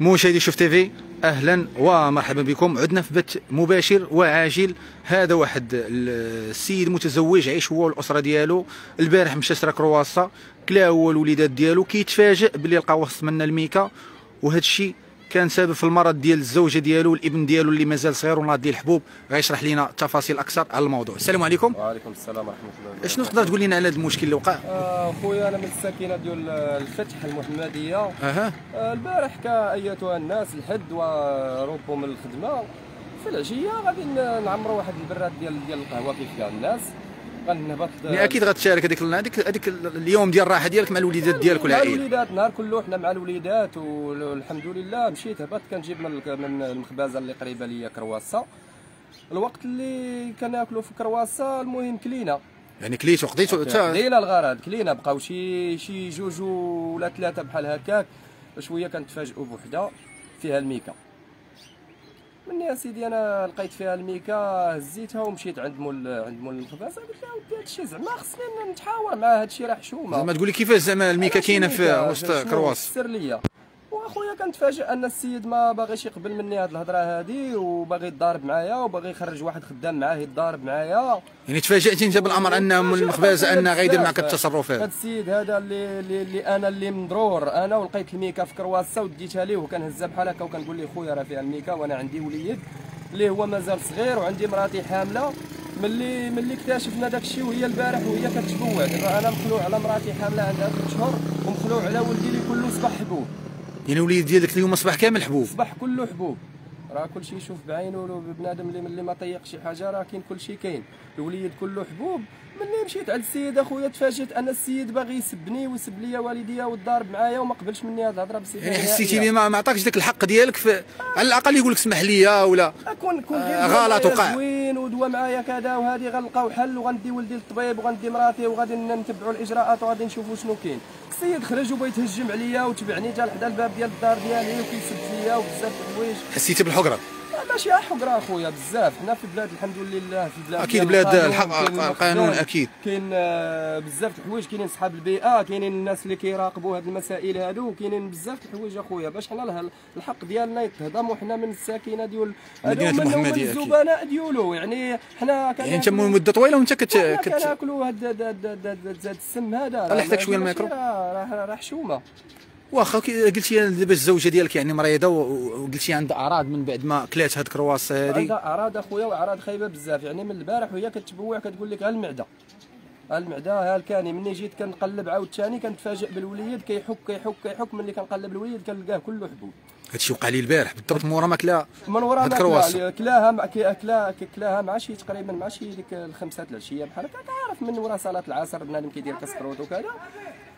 مشاهدي شوف تيفي. أهلا ومرحبا بكم. عدنا في بث مباشر وعاجل. هذا واحد السيد متزوج عايش هو والأسرة ديالو. البارح مشى شرا كرواسه كلا هو الوليدات ديالو. كيتفاجئ باللي لقى وسط منا الميكا. وهذا الشيء كان سبب في المرض ديال الزوجة ديالو والابن ديالو اللي مازال صغير وناض ديال الحبوب. غيشرح لنا تفاصيل أكثر على الموضوع. السلام عليكم. وعليكم السلام ورحمة الله شنو تقدر تقول لنا على هذا المشكل اللي وقع؟ آه، خويا أنا من الساكنة ديال الفتح المحمدية. أها. آه، البارح كايتها الناس الحد وروبوا من الخدمة. في العشية غادي نعمروا واحد البراد ديال ديال القهوة كيف كاع الناس. غنهبط يعني أكيد غتشارك هذيك هذيك هذيك اليوم ديال الراحة ديالك مع الوليدات ديالك مع والعائله الوليدات نهار كله حنا مع الوليدات والحمد لله. مشيت هبط كنجيب من من المخبازه اللي قريبة ليا كرواسة. الوقت اللي كناكلوا في كرواسة المهم كلينا يعني كليت وقضيت كلينا الغرض كلينا بقاو شي شي جوج ولا ثلاثة بحال هكاك. شوية كنتفاجئوا بوحدة فيها الميكا. مني يا سيدي أنا لقيت فيها الميكا هزيتها ومشيت عند مول عند مول المخبزه قلت له ودي هادشي زعما خصني نتحاور مع هادشي راه حشومه زعما تقول لي كيفاش زعما الميكا كاينة في وسط كرواس؟ فسر ليا؟ واخويا كنتفاجئ أن السيد ما باغيش يقبل مني هاد الهضرة هادي وباغي يتضارب معايا وباغي يخرج واحد خدام معاه يتضارب معايا. يعني تفاجأتي أنت بالأمر أن من أن غيدير معك بزاف. التصرف؟ هاد هذا السيد هذا اللي, اللي, اللي أنا اللي مضرور. أنا ولقيت الميكا في كرواسة وديتها ليه وكنهزها بحال هكا وكنقول ليه خويا راه فيها الميكا وأنا عندي وليد اللي هو مازال صغير وعندي مراتي حاملة. ملي ملي اكتشفنا داك الشيء وهي البارح وهي كتبوع دابا أنا مخلوع على مراتي حاملة عندها 3 شهور ومخلوع على ولدي اللي كله صباح حبوب يعني الوليد ديالك اليوم أصبح كامل حبوب. صباح كله حبوب. راه كل شيء يشوف بعينه بنادم اللي ملي ما طيق شي حاجة راه كاين كل شيء كاين. الوليد كله حبوب. ملي مشيت عند السيد أخويا تفاجئت أن السيد باغي يسبني ويسب لي والديا وتضارب معايا وما قبلش مني هاد الهضرة بصفه يعني. حسيتي بيه ما عطاكش داك الحق ديالك في على الأقل يقول لك اسمح لي ولا كون كون آه، غلط وقع. زوين ودوا معايا كذا وهذه غنلقاو حل وغندي ولدي للطبيب وغندي مراتي وغادي نتبعوا الإجراءات وغادي نشوفوا شنو كاين. السيد خرج وبغى يتهجم عليا وتبعني حتى لحدا الباب ديال الدار ديالي وكيسب فيا وبزاف د الحوايج. حسيتي بالحقره ماشي حقرا أخويا بزاف حنا في بلاد الحمد لله في بلاد أكيد بلاد الحق القانون أكيد كاين آه، بزاف د الحوايج كاينين صحاب البيئة كاينين الناس اللي كيراقبوا هاد المسائل هادو كاينين بزاف د الحوايج أخويا باش حنا الحق ديالنا يتهضم حنا من الساكنة ديال المحمدية من أكيد. الزبناء ديالو يعني حنا كان يعني أنت مدة طويلة وأنت كت. كناكلوا هاد السم هذا طلع لك شوية ماشي- الميكرو. راه راه- راه حشومة واخا قلتي دابا الزوجة ديالك يعني مريضة وقلتي عندها أعراض من بعد ما كلات هاد كرواس هذه عندها أعراض أخويا وأعراض خايبة بزاف. يعني من البارح وهي كتبوع كتقول لك ها المعدة. ها المعدة ها الكاني. مني جيت كنقلب عاوتاني كنتفاجئ بالوليد كيحك كيحك كيحك. ملي كنقلب الوليد كنلقاه كله حبوب. هادشي وقع لي البارح. بالضبط مورا ما كلا من ورا ما. كلا- كلاها مع كلا كلاها مع شي تقريبا مع شي ديك الخمسات العشيه بحال هكا. كعارف من ورا صلاة العصر بنادم كيدير كسكروت وكذا.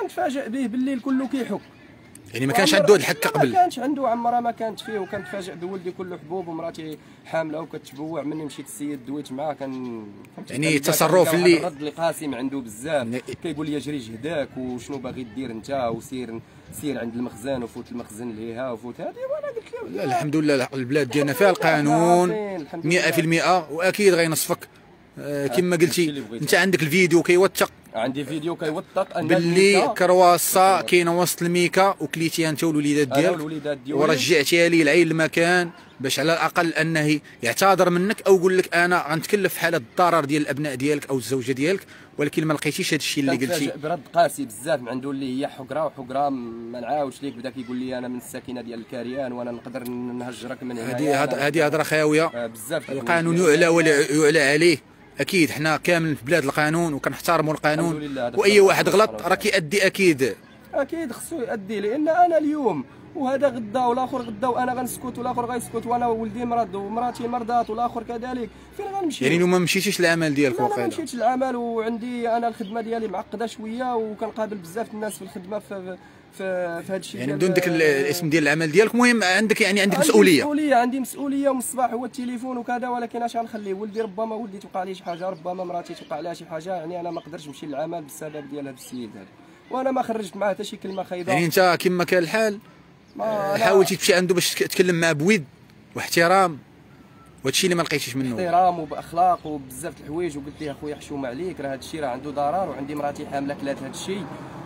كنتفاجئ به بالليل كله كيحك. يعني ما كانش عنده الحق قبل ما كانش عنده عمرها ما كانت فيه وكنتفاجئ بولدي كله حبوب ومراتي حاملة وكتبوع مني مشيت السيد دويت معاه كان؟ يعني كان تصرف كان اللي- الرد اللي قاسم عنده بزاف يعني- كيقول لي جري جهداك وشنو باغي دير انت وسير سير عند المخزن وفوت المخزن ليها وفوت هذه وأنا قلت له لا الحمد لله البلاد ديالنا فيها القانون الحمد لله. 100% وأكيد غينصفك آه، كما قلتي. أنت عندك الفيديو كيوثق عندي فيديو كيوثق أن باللي كرواسه كاينة وسط الميكا وكليتيها انت والوليدات ديالك. ورجعتيها ليه لعين المكان باش على الأقل أنه يعتذر منك أو يقول لك أنا غنتكلف في حالة الضرر ديال الأبناء ديالك أو الزوجة ديالك ولكن ما لقيتيش هذا الشيء اللي قلتي. برد قاسي بزاف من عنده اللي هي حقرة وحقرة ما نعاودش ليك بدا كيقول لي أنا من الساكنة ديال الكاريان وأنا نقدر نهجرك من هنا هذه هذه- هذه هضرة خاوية. آه، بزاف القانون يعلى ولا يعلى عليه. أكيد حنا كامل في بلاد القانون وكنحترموا القانون. وأي واحد غلط. راه كيأدي أكيد. أكيد خصو يأدي لأن أنا اليوم وهذا غدا والآخر غدا وأنا غنسكت والآخر غيسكت وأنا ولدي مرض ومراتي مرضات والآخر كذلك فين غنمشي؟ يعني ما مشيتيش للعمل ديالك لا أنا ما واقيلا؟ مشيتش العمل وعندي أنا الخدمة ديالي معقدة شوية وكنقابل بزاف الناس في الخدمة في في هذا الشيء يعني بدون ديك ال- الاسم ديال العمل ديالك المهم عندك يعني عندك عندي مسؤولية. مسؤولية عندي مسؤولية ومن الصباح هو التليفون وكذا ولكن اش غنخليه؟ ولدي ربما ولدي توقع ليه شي حاجة ربما مراتي توقع لها شي حاجة يعني أنا ما نقدرش نمشي للعمل بسبب ديال هذا السيد هذا. وأنا ما خرجت معاه حتى شي كلمة خايبة. يعني أنت كما كان الحال أنا حاولتي تمشي عنده باش تتكلم معاه بود واحترام. وهادشي اللي ما لقيتيش منه. باحترام وبأخلاق وبزاف د الحوايج وقلت ليه أخويا حشومه عليك راه هذا الشيء راه عنده ضرر وعندي مراتي حاملة كلات هذا الشيء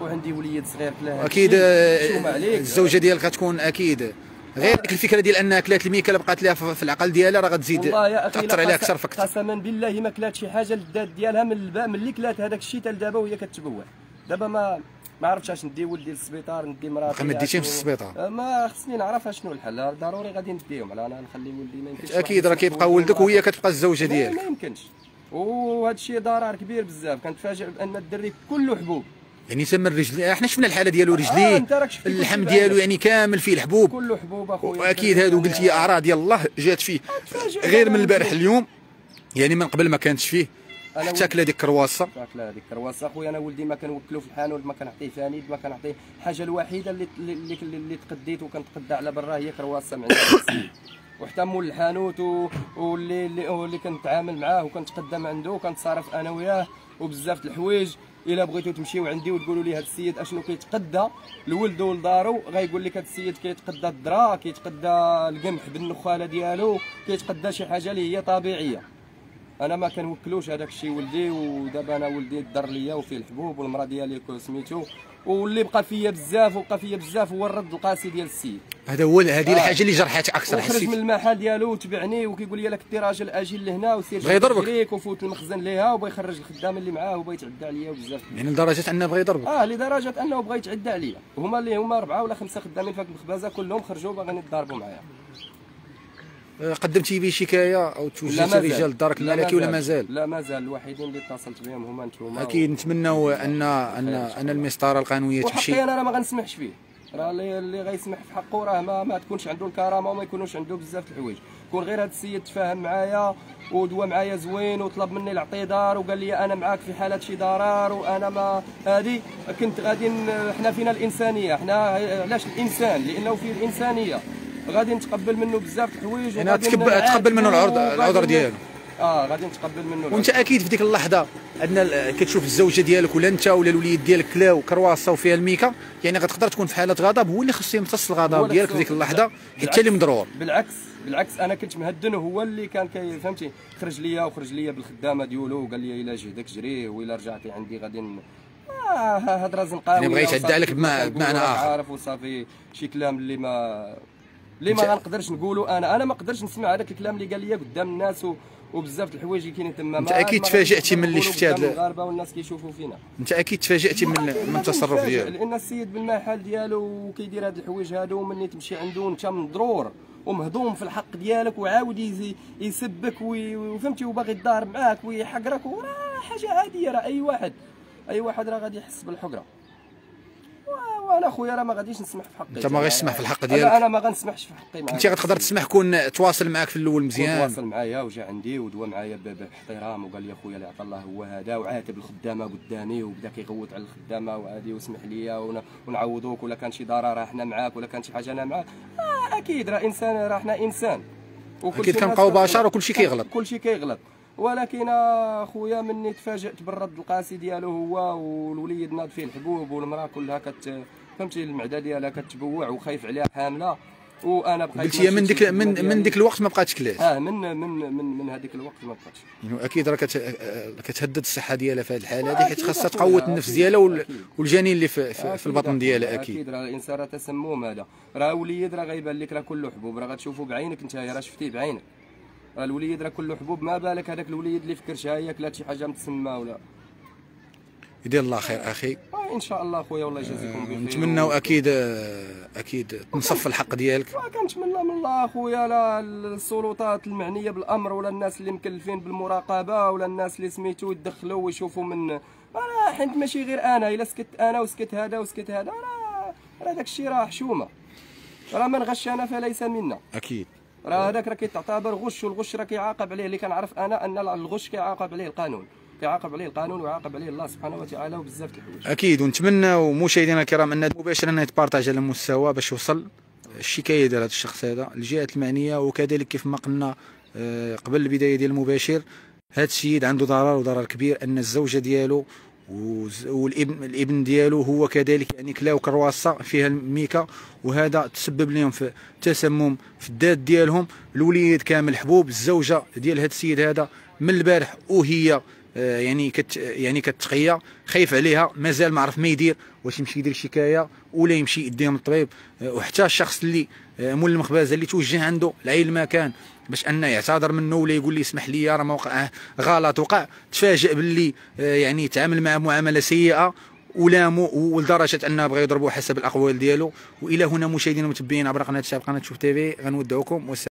وعندي وليد صغير كلا أكيد. آه، الزوجة ديالك غتكون أكيد. غير ديك الفكرة ديال انها كلات الميكا اللي بقات لها في في العقل ديالها راه غتزيد. تأثر عليها أكثر فكت قسما بالله ما كلات شي حاجة للداد ديالها من الباء ملي كلات هذاك الشيء حتى لدابا وهي كتبوع. دابا ما ما عرفتش اش ندي ولدي للسبيطار ندي مراتي ما ديتيهمش أشنو- للسبيطار. آه، ما خصني نعرف اشنو الحل ضروري غادي نديهم. على أنا نخلي ولدي ما يمكنش أكيد راه كيبقى ولدك وهي. كتبقى الزوجة ديالك. ما يمكنش. وهذا الشيء ضرر كبير بزاف. كنتفاجئ بأن الدري كله حبوب. يعني تم الرجل. إحنا شفنا الحالة ديالو آه، رجليه. شفتي اللحم ديالو يعني كامل فيه الحبوب. كله حبوب أخويا. وأكيد هادو قلت لي أعراض يلاه جات فيه. غير من البارح. اليوم يعني من قبل ما كانتش فيه. حتى كلا ديك كرواسه لا هذيك الكرواسة. أخويا أنا ولدي ما كنوكلو في الحانوت ما كنعطيه فانيد ما كنعطيه. الحاجة الوحيدة اللي اللي, اللي, اللي تقديت وكنتقدى على برا هي كرواسة مع الناس. وحتى مول الحانوت و- واللي اللي, واللي كنتعامل معاه وكنتقدم عنده وكنتصارف أنا وياه. وبزاف د الحوايج. إلا بغيتو تمشيو عندي وتقولوا لي هذا السيد أشنو كيتقدى لولدو ولدارو غايقول لك هذا السيد كيتقدى الذره كيتقدى القمح بالنخالة ديالو كيتقدى شي حاجة اللي هي طبيعية. أنا ما كنوكلوش هذاك الشيء ولدي ودابا أنا ولدي دار ليا وفيه الحبوب والمراه ديالي سميتو واللي بقى فيا بزاف وبقى فيا بزاف هو الرد القاسي ديال السيد. هذا هو هذه آه. الحاجة اللي جرحتك أكثر وخرج من حسيت المحل ديالو وتبعني وكيقول لي لك انت راجل أجي لهنا وسير بغا يضربك. وفوت المخزن ليها وبغى يخرج الخدام اللي معاه وبغى يتعدى عليا وبزاف. يعني لدرجة أنه بغى يضربك. آه لدرجة أنه بغى يتعدى عليا. هما اللي هما أربعة ولا خمسة خدامين في المخبزة كلهم خرجوا باغيين يتضاربوا معايا. قدمتي به شكاية أو توجهتي. رجال الدرك الملكي ولا مازال. لا مازال. الوحيدين اللي اتصلت بهم هما انتوما أكيد نتمنوا ان ان أن المسطرة القانونية تمشي. أنا راه ما غنسمحش فيه. راه اللي غيسمح في حقه راه ما, ما تكونش عنده الكرامة وما يكونوش عنده بزاف الحوايج. كون غير هذا السيد تفاهم معايا ودوا معايا زوين وطلب مني نعطيه دار وقال لي أنا معاك في حالة شي ضرر وأنا ما هذه كنت غادي حنا فينا الإنسانية. حنا علاش الإنسان؟ لأنه فيه الإنسانية. غادي نتقبل منه بزاف الحوايج يعني تقبل منه العرض- العذر ديالو. آه غادي نتقبل منه وأنت. أكيد في ديك اللحظة ان كتشوف الزوجة ديالك ولا أنت ولا الوليد ديالك كلاو كرواسه وفيها الميكا يعني غتقدر تكون في حالة غضب هو اللي خصو يمتص الغضب ديالك في ديك اللحظة. حتى اللي مضرور بالعكس بالعكس أنا كنت مهدن وهو اللي كان كي فهمتي خرج ليا وخرج ليا بالخدامة ديالو وقال لي إلا جهدك جري وإلا رجعتي عندي غادي هضره زنقاويه يعني بغا يتعدى عليك بمعنى راك آخر. عارف وصافي شي كلام اللي ما اللي ما انت- غنقدرش نقولوا أنا؟ أنا ما قدرتش نسمع هذاك الكلام اللي قال لي قدام الناس و... وبزاف د الحوايج اللي كاينين تما. أنت أكيد ملي نقولوا شفتي ال- المغاربة والناس كيشوفوا فينا. أنت أكيد تفاجأتي من من التصرف ديالو لأن السيد بالمحل ديالو وكيدير هاد الحوايج هادو ومني تمشي عنده وانت مضرور ومهضوم في الحق ديالك وعاود يسبك وفهمتي وباغي يتضارب معاك ويحقرك وراه حاجة عاديه راه. أي واحد أي واحد راه غادي يحس بالحقرة. وأنا خويا راه ما غاديش نسمح في حقي. انت ما غاديش تسمح في الحق ديالك؟ أنا ما غنسمحش في حقي معاك انت غتقدر تسمح كون تواصل معاك في الأول مزيان؟ تواصل معايا وجا عندي ودوا معايا باحترام وقال لي اخويا اللي عطى الله هو هذا وعاتب الخدامة قدامي وبدا كيغوت على الخدامة وعادي واسمح لي ون- ونعوضوك ولا كان شي ضرر راه حنا معاك ولا كان شي حاجة أنا معاك. آه أكيد راه إنسان راه حنا إنسان. شي كنبقاو بشر. وكل شي كيغلط. كل شيء كيغلط. ولكن أخويا مني تفاجأت بالرد القاسي ديالو هو والوليد ناض فيه الحبوب والمرأة كلها كت فهمتي؟ المعدة ديالها كتبوع وخايف عليها حاملة. وأنا بقيت قلت هي من ديك من من ديالي. ديك الوقت ما بقاتش كلاش آه من من من من هذيك الوقت ما بقاتش. يعني أكيد راه كت- كتهدد الصحة ديالها في هذه الحالة هذه حيت أكيد خاصها تقوت النفس ديالها. والجنين اللي في, في, في أكيد البطن ديالها أكيد. أكيد راه الإنسان راه تسمم هذا. راه وليد راه غيبان لك راه كله حبوب راه غتشوفوا بعينك أنت راه شفتيه بعينك. راه الوليد راه كله حبوب ما بالك هذاك الوليد اللي فكر هي كلات شي حاجة متسمى ولا؟ يدير الله خير أخي. آه إن شاء الله خويا والله يجازيكم بخير. نتمنوا أكيد أكيد تنصف الحق ديالك. كنتمنى من الله اخويا لا السلطات المعنية بالأمر ولا الناس اللي مكلفين بالمراقبة ولا الناس اللي سميتو يدخلوا ويشوفوا من أنا حيت ماشي غير أنا إلا سكت أنا وسكت هذا وسكت هذا راه راه داك الشيء راه حشومة. راه من غشنا فليس منا. أكيد. راه هذاك راه كيتعتبر غش والغش راه كيعاقب عليه. اللي كنعرف أنا أن الغش كيعاقب عليه القانون. كيعاقب عليه القانون ويعاقب عليه الله سبحانه وتعالى وبزاف د الحوايج. أكيد. ونتمنى مشاهدينا الكرام أن مباشره يتبارطاج على مستوى باش يوصل الشكاية ديال هذا الشخص هذا الجهات المعنية وكذلك كيف ما قلنا آه، قبل البداية ديال المباشر هذا السيد عنده ضرر وضرر كبير أن الزوجة ديالو والابن الإبن ديالو هو كذلك يعني كلاو كرواسة فيها الميكا وهذا تسبب لهم في تسمم في الداد ديالهم. الوليد كامل حبوب الزوجة ديال هذا السيد هذا من البارح وهي يعني كت يعني كتقيا خايف عليها مازال ما عرف ما يدير واش يمشي يدير شكاية ولا يمشي يديهم للطبيب آه، وحتى الشخص اللي آه، مول المخبزه اللي توجه عنده لعين المكان باش انه يعتذر منه ولا يقول لي اسمح لي راه ما وقع غلط وقع. تفاجئ باللي يعني تعامل معه معاملة سيئة ولاموا ولدرجة أنه بغى يضربوا حسب الأقوال ديالو. وإلى هنا مشاهدينا المتبعين عبر قناه شاب قناة شوف تيفي غنودعكم والسلام